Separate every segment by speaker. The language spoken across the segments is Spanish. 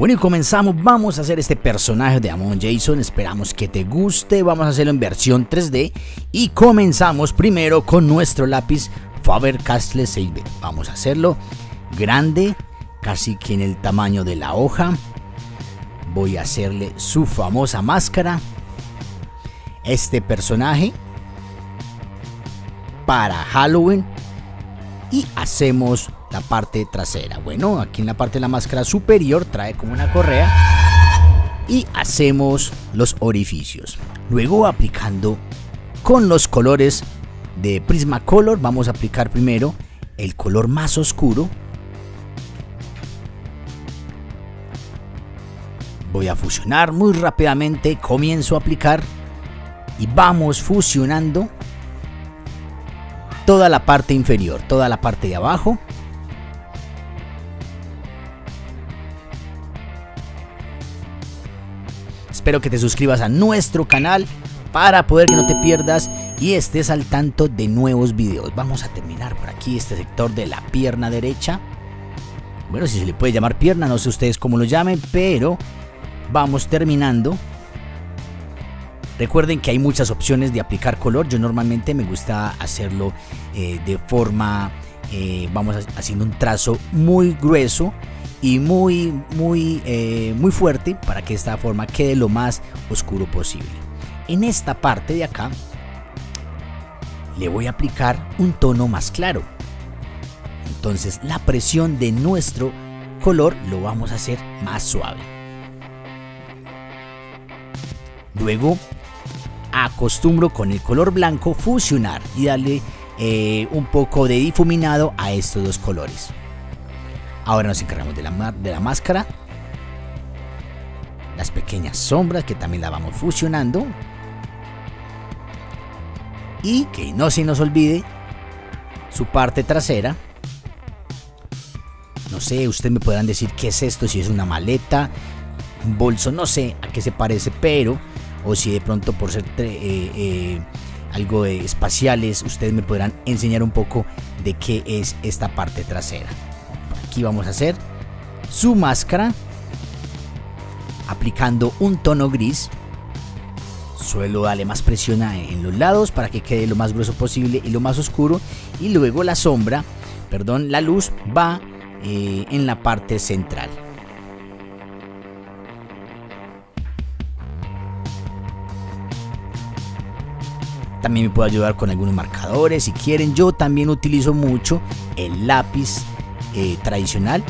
Speaker 1: Bueno y comenzamos, vamos a hacer este personaje de Amon Jason, esperamos que te guste, vamos a hacerlo en versión 3D y comenzamos primero con nuestro lápiz Faber-Castell 6B. Vamos a hacerlo grande, casi que en el tamaño de la hoja. Voy a hacerle su famosa máscara. Este personaje para Halloween y hacemos la parte trasera. Bueno, aquí en la parte de la máscara superior trae como una correa y hacemos los orificios. Luego aplicando con los colores de Prismacolor vamos a aplicar primero el color más oscuro. Voy a fusionar muy rápidamente, comienzo a aplicar y vamos fusionando toda la parte inferior, toda la parte de abajo Espero que te suscribas a nuestro canal para poder que no te pierdas y estés al tanto de nuevos videos. Vamos a terminar por aquí este sector de la pierna derecha. Bueno, si se le puede llamar pierna, no sé ustedes cómo lo llamen, pero vamos terminando. Recuerden que hay muchas opciones de aplicar color. Yo normalmente me gusta hacerlo eh, de forma, eh, vamos haciendo un trazo muy grueso y muy, muy, eh, muy fuerte para que esta forma quede lo más oscuro posible. En esta parte de acá le voy a aplicar un tono más claro. Entonces la presión de nuestro color lo vamos a hacer más suave. Luego acostumbro con el color blanco fusionar y darle eh, un poco de difuminado a estos dos colores. Ahora nos encargamos de la, máscara. Las pequeñas sombras que también la vamos fusionando. Y que no se nos olvide su parte trasera. No sé, ustedes me podrán decir qué es esto, si es una maleta, un bolso, no sé a qué se parece, pero, o si de pronto por ser eh, eh, algo de espaciales, ustedes me podrán enseñar un poco de qué es esta parte trasera. Aquí vamos a hacer su máscara aplicando un tono gris. Suelo darle más presión en los lados para que quede lo más grueso posible y lo más oscuro. Y luego la sombra, perdón, la luz va eh, en la parte central. También me puede ayudar con algunos marcadores si quieren. Yo también utilizo mucho el lápiz eh, tradicional,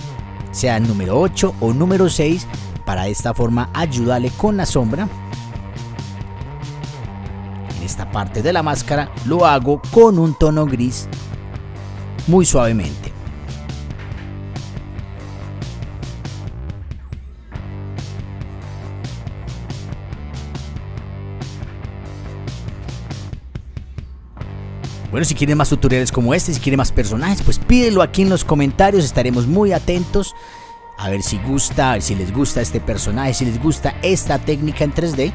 Speaker 1: sea el número 8 o número 6, para de esta forma ayudarle con la sombra. En esta parte de la máscara lo hago con un tono gris muy suavemente. Bueno, si quieren más tutoriales como este, si quieren más personajes, pues pídelo aquí en los comentarios, estaremos muy atentos a ver si gusta, a ver si les gusta este personaje, si les gusta esta técnica en 3D.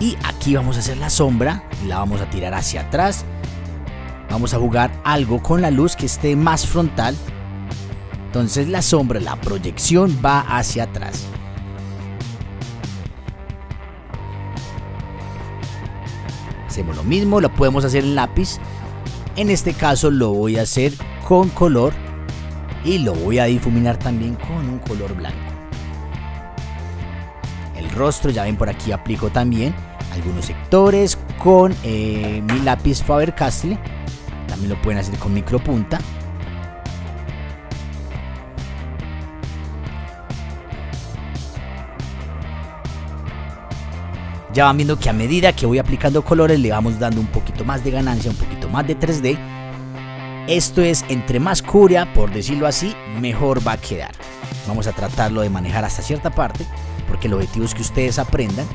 Speaker 1: Y aquí vamos a hacer la sombra, la vamos a tirar hacia atrás. Vamos a jugar algo con la luz que esté más frontal. Entonces la sombra, la proyección va hacia atrás. Hacemos lo mismo, lo podemos hacer en lápiz. En este caso lo voy a hacer con color y lo voy a difuminar también con un color blanco. El rostro, ya ven por aquí aplico también algunos sectores con eh, mi lápiz Faber-Castell. También lo pueden hacer con micropunta. Ya van viendo que a medida que voy aplicando colores le vamos dando un poquito más de ganancia, un poquito más de 3D. Esto es, entre más curia, por decirlo así, mejor va a quedar. Vamos a tratarlo de manejar hasta cierta parte, porque el objetivo es que ustedes aprendan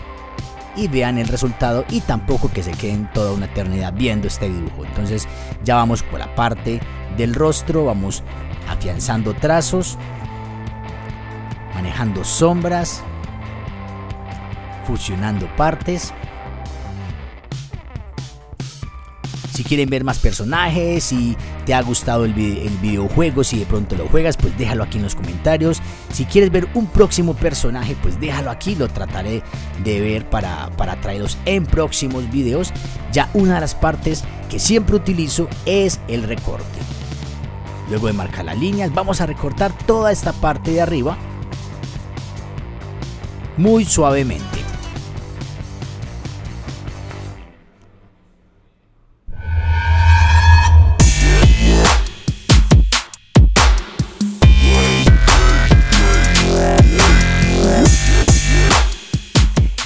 Speaker 1: y vean el resultado y tampoco que se queden toda una eternidad viendo este dibujo. Entonces ya vamos por la parte del rostro, vamos afianzando trazos, manejando sombras, fusionando partes. Si quieren ver más personajes, si te ha gustado el, videojuego, si de pronto lo juegas, pues déjalo aquí en los comentarios. Si quieres ver un próximo personaje, pues déjalo aquí, lo trataré de ver para, para traerlos en próximos videos. Ya una de las partes que siempre utilizo es el recorte. Luego de marcar las líneas, vamos a recortar toda esta parte de arriba muy suavemente.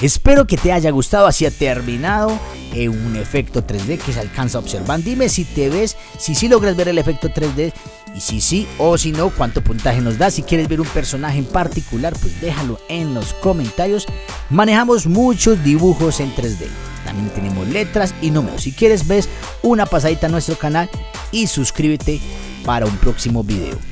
Speaker 1: Espero que te haya gustado, así ha terminado en un efecto 3D que se alcanza a observar. Dime si te ves, si sí logras ver el efecto 3D y si sí o si no, cuánto puntaje nos da. Si quieres ver un personaje en particular, pues déjalo en los comentarios. Manejamos muchos dibujos en 3D. También tenemos letras y números. Si quieres, ves una pasadita a nuestro canal y suscríbete para un próximo video.